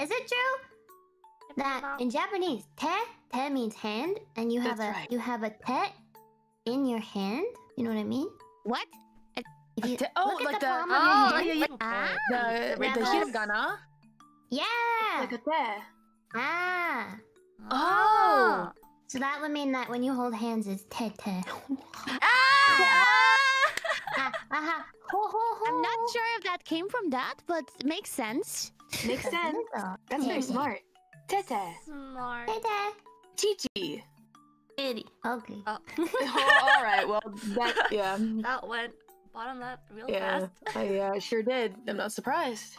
Is it true that in Japanese, te te means hand, and you have That's a right. you have a te in your hand? You know what I mean? What? If you oh, look at like the the- palm Oh, of your yeah, hand, yeah. Ah. The, Yeah, the hiragana. yeah. Like a te. Ah. Oh. So that would mean that when you hold hands, it's te te. Ah! ah, aha. Ho, ho, ho. I'm not sure if that came from that, but it makes sense. Makes sense. That's very smart. Tete. Smart. Te te. Chi-chi. Itty. Okay. Oh. oh, all right. Well, that yeah, that went bottom left real yeah. fast. I uh, sure did. I'm not surprised.